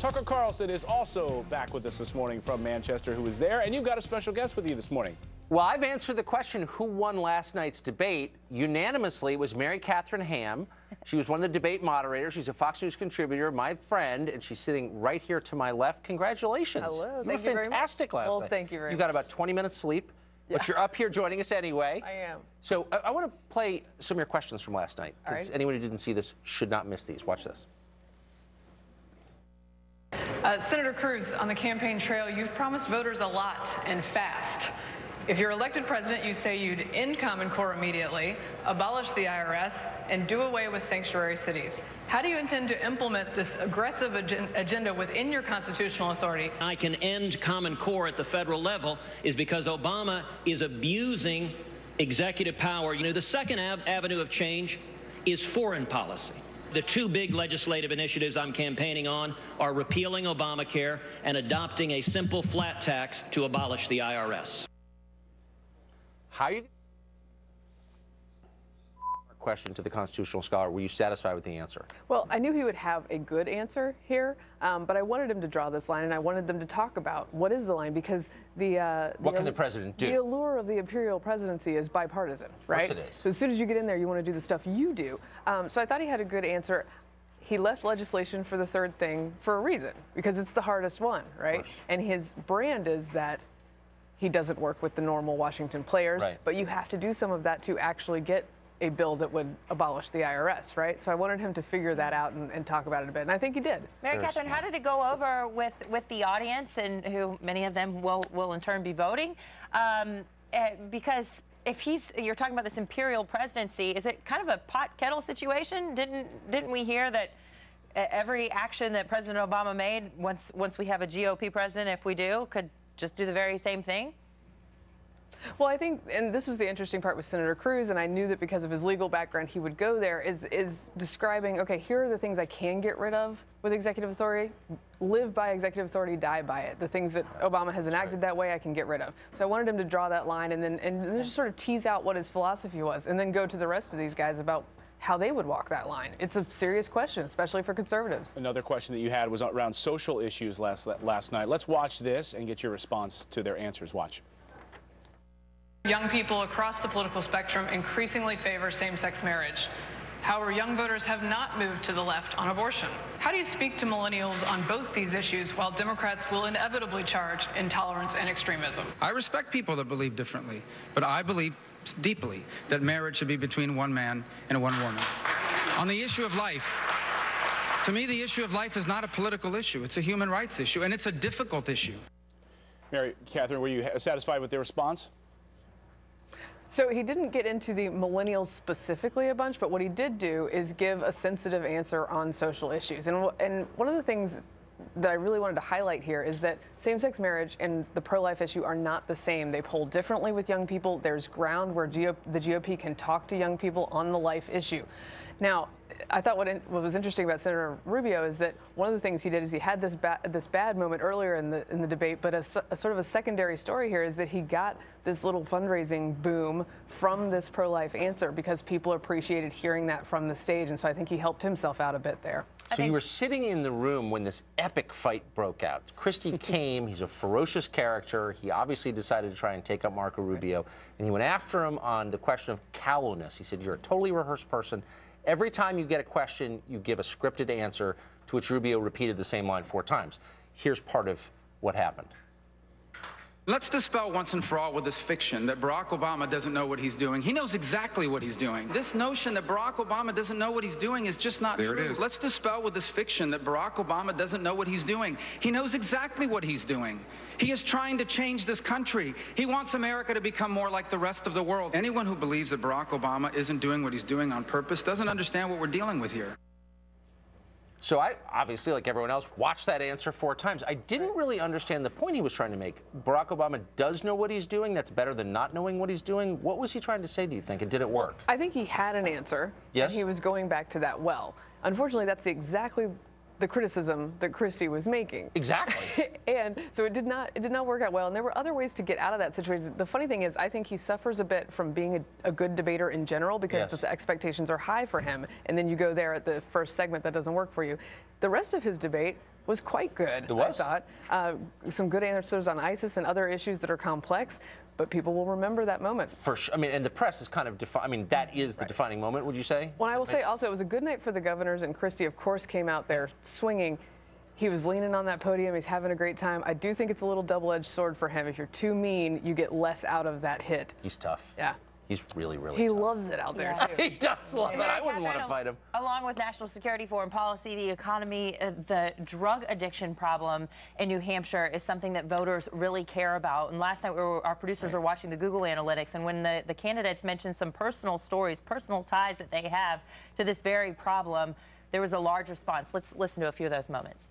Tucker Carlson is also back with us this morning from Manchester, who was there, and you've got a special guest with you this morning. Well, I've answered the question who won last night's debate. Unanimously, it was Mary Katharine Ham. She was one of the debate moderators. She's a Fox News contributor, my friend, and she's sitting right here to my left. Congratulations. Hello. You Thank were you very fantastic much. last Well, night. thank you very You got about 20 minutes sleep, but you're up here joining us anyway. I am. So I, I want to play some of your questions from last night. All Because right. anyone who didn't see this should not miss these. Watch this. Uh, Senator Cruz, on the campaign trail, you've promised voters a lot and fast. If you're elected president, you say you'd end Common Core immediately, abolish the IRS, and do away with sanctuary cities. How do you intend to implement this aggressive agen- agenda within your constitutional authority? I can end Common Core at the federal level is because Obama is abusing executive power. You know, the second av- avenue of change is foreign policy. The two big legislative initiatives I'm campaigning on are repealing Obamacare and adopting a simple flat tax to abolish the IRS. How you question to the constitutional scholar? Were you satisfied with the answer? Well, I knew he would have a good answer here, um, but I wanted him to draw this line, and I wanted them to talk about what is the line because the uh, What can the president do? The allure of the imperial presidency is bipartisan, right? it is. So as soon as you get in there, you want to do the stuff you do. Um, so I thought he had a good answer. He left legislation for the third thing for a reason because it's the hardest one, right? And his brand is that he doesn't work with the normal Washington players, Right. but you have to do some of that to actually get a bill that would abolish the IRS, right? So I wanted him to figure that out and, and talk about it a bit, and I think he did. Mary Katharine, how did it go over with, with the audience and who many of them will, will in turn be voting? Um, eh, because if he's, you're talking about this imperial presidency, is it kind of a pot kettle situation? Didn't, didn't we hear that every action that President Obama made once, once we have a GOP president, if we do, could just do the very same thing? Well, I think, and this was the interesting part with Senator Cruz, and I knew that because of his legal background, he would go there. Is is describing, okay, here are the things I can get rid of with executive authority. Live by executive authority, die by it. The things that Obama has enacted that way, I can get rid of. So I wanted him to draw that line, and then and then just sort of tease out what his philosophy was, and then go to the rest of these guys about how they would walk that line. It's a serious question, especially for conservatives. Another question that you had was around social issues last last night. Let's watch this and get your response to their answers. Watch. Young people across the political spectrum increasingly favor same sex marriage. However, young voters have not moved to the left on abortion. How do you speak to millennials on both these issues while Democrats will inevitably charge intolerance and extremism? I respect people that believe differently, but I believe deeply that marriage should be between one man and one woman. On the issue of life, to me, the issue of life is not a political issue. It's a human rights issue, and it's a difficult issue. Mary Katharine, were you satisfied with their response? So he didn't get into the millennials specifically a bunch, but what he did do is give a sensitive answer on social issues. And, and one of the things that I really wanted to highlight here is that same sex marriage and the pro life issue are not the same. They poll differently with young people. There's ground where GO- the GOP can talk to young people on the life issue. Now, I thought what, in, what was interesting about Senator Rubio is that one of the things he did is he had this ba- this bad moment earlier in the in the debate, but a, s- a sort of a secondary story here is that he got this little fundraising boom from this pro-life answer because people appreciated hearing that from the stage, and so I think he helped himself out a bit there. So you were sitting in the room when this epic fight broke out. Christie came. He's a ferocious character. He obviously decided to try and take up Marco Rubio, and he went after him on the question of callowness. He said, "You're a totally rehearsed person. Every time you get a question, you give a scripted answer." To which Rubio repeated the same line four times. Here's part of what happened. Let's dispel once and for all with this fiction that Barack Obama doesn't know what he's doing. He knows exactly what he's doing. This notion that Barack Obama doesn't know what he's doing is just not There it true. is. Let's dispel with this fiction that Barack Obama doesn't know what he's doing. He knows exactly what he's doing. He is trying to change this country. He wants America to become more like the rest of the world. Anyone who believes that Barack Obama isn't doing what he's doing on purpose doesn't understand what we're dealing with here. So I obviously, like everyone else, watched that answer four times. I didn't really understand the point he was trying to make. Barack Obama does know what he's doing. That's better than not knowing what he's doing. What was he trying to say, do you think? And did it work? I think he had an answer. Yes. And he was going back to that well. Unfortunately, that's exactly the criticism that Christie was making. Exactly. and so it did not it did not work out well and there were other ways to get out of that situation the funny thing is i think he suffers a bit from being a, a good debater in general because Yes. the expectations are high for him and then you go there at the first segment that doesn't work for you the rest of his debate was quite good. It was? I thought uh, some good answers on ISIS and other issues that are complex, but people will remember that moment. For sure. I mean, and the press is kind of defi- I mean, that is the defining moment. Would you say? Well, I will say also it was a good night for the governors, and Christie, of course, came out there swinging. He was leaning on that podium. He's having a great time. I do think it's a little double-edged sword for him. If you're too mean, you get less out of that hit. He's tough. Yeah. He's really, really. He tough. loves it out there Yeah. too. He does love it. I wouldn't want to fight him. Along with national security, foreign policy, the economy, uh, the drug addiction problem in New Hampshire is something that voters really care about. And last night, we were, our producers were watching the Google Analytics, and when the, the candidates mentioned some personal stories, personal ties that they have to this very problem, there was a large response. Let's listen to a few of those moments.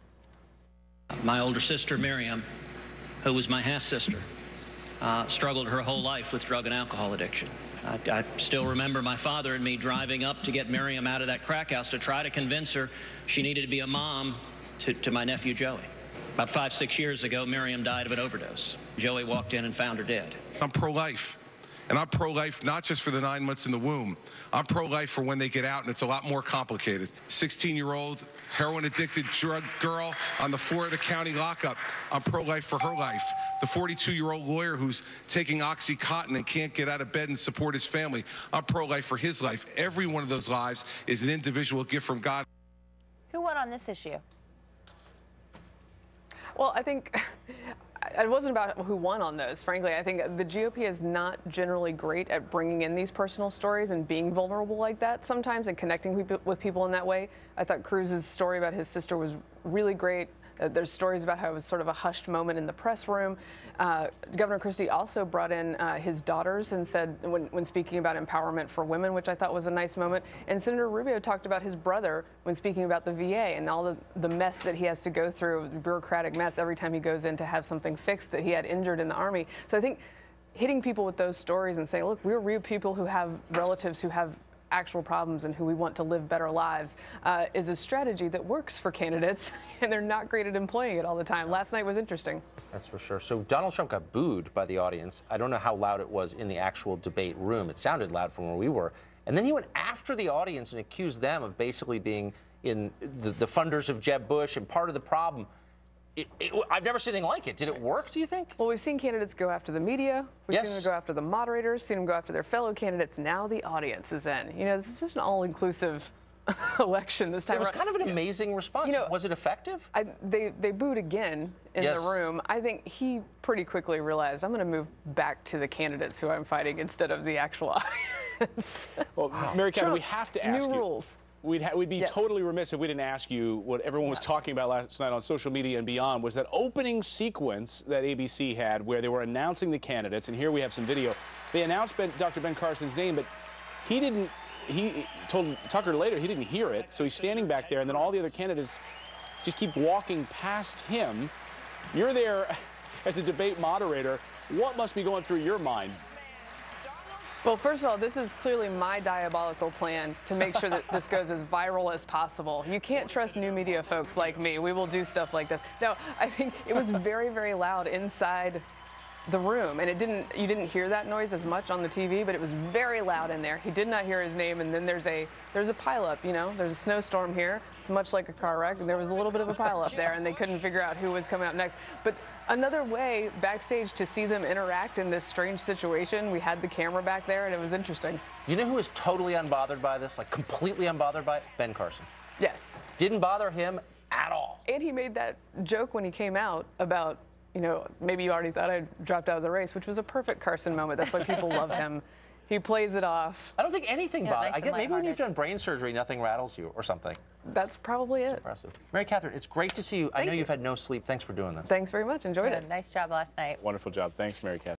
My older sister, Miriam, who was my half sister, uh, struggled her whole life with drug and alcohol addiction. I, I still remember my father and me driving up to get Miriam out of that crack house to try to convince her she needed to be a mom to, to my nephew Joey. About five, six years ago, Miriam died of an overdose. Joey walked in and found her dead. I'm pro-life. And I'm pro-life not just for the nine months in the womb. I'm pro-life for when they get out, and it's a lot more complicated. 16-year-old heroin-addicted drug girl on the floor of the county lockup. I'm pro-life for her life. The 42-year-old lawyer who's taking OxyContin and can't get out of bed and support his family. I'm pro-life for his life. Every one of those lives is an individual gift from God. Who won on this issue? Well, I think it wasn't about who won on those. Frankly, I think the GOP is not generally great at bringing in these personal stories and being vulnerable like that sometimes and connecting with people in that way. I thought Cruz's story about his sister was really great. Uh, there's stories about how it was sort of a hushed moment in the press room. Uh, Governor Christie also brought in uh, his daughters and said, when, when speaking about empowerment for women, which I thought was a nice moment. And Senator Rubio talked about his brother when speaking about the VA and all the, the mess that he has to go through, the bureaucratic mess every time he goes in to have something fixed that he had injured in the Army. So I think hitting people with those stories and saying, look, we're real people who have relatives who have actual problems and who we want to live better lives uh, is a strategy that works for candidates, and they're not great at employing it all the time. Last night was interesting. That's for sure. So Donald Trump got booed by the audience. I don't know how loud it was in the actual debate room. It sounded loud from where we were. And then he went after the audience and accused them of basically being in the, the funders of Jeb Bush and part of the problem. It, it, I've never seen anything like it. Did it work, do you think? Well, we've seen candidates go after the media. We've seen them go after the moderators, seen them go after their fellow candidates. Now the audience is in. You know, this is just an all-inclusive election this time It was around. kind of an amazing response. You know, was it effective? I, they they booed again in Yes. the room. I think he pretty quickly realized I'm going to move back to the candidates who I'm fighting instead of the actual audience. Well, Mary Katharine, we have to ask new you. rules. We'd, ha- we'd be Yes. totally remiss if we didn't ask you what everyone was talking about last night on social media and beyond was that opening sequence that ABC had where they were announcing the candidates. And here we have some video. They announced ben, Dr. Ben Carson's name, but he didn't. He told Tucker later he didn't hear it, so he's standing back there, and then all the other candidates just keep walking past him. You're there as a debate moderator. What must be going through your mind? Well, first of all, this is clearly my diabolical plan to make sure that this goes as viral as possible. You can't trust new media folks like me. We will do stuff like this. No, I think it was very, very loud inside the room, and it didn't. You didn't hear that noise as much on the TV, but it was very loud in there. He did not hear his name, and then there's a there's a pileup. You know, there's a snowstorm here. It's much like a car wreck. and There was a little bit of a pileup there, and they couldn't figure out who was coming out next. But another way backstage to see them interact in this strange situation, we had the camera back there, and it was interesting. You know who was totally unbothered by this? Like completely unbothered by it? Ben Carson. Yes. Didn't bother him at all. And he made that joke when he came out about, you know, maybe you already thought I dropped out of the race, which was a perfect Carson moment. That's why people love him. He plays it off. I don't think anything Yeah, bothers. nice I get maybe when you've done brain surgery, nothing rattles you or something. That's probably it. Impressive. Mary Katharine, it's great to see you. I know you. you've had no sleep. Thanks for doing this. Thanks very much. Enjoyed Yeah, it. nice job last night. Wonderful job. Thanks, Mary Katharine.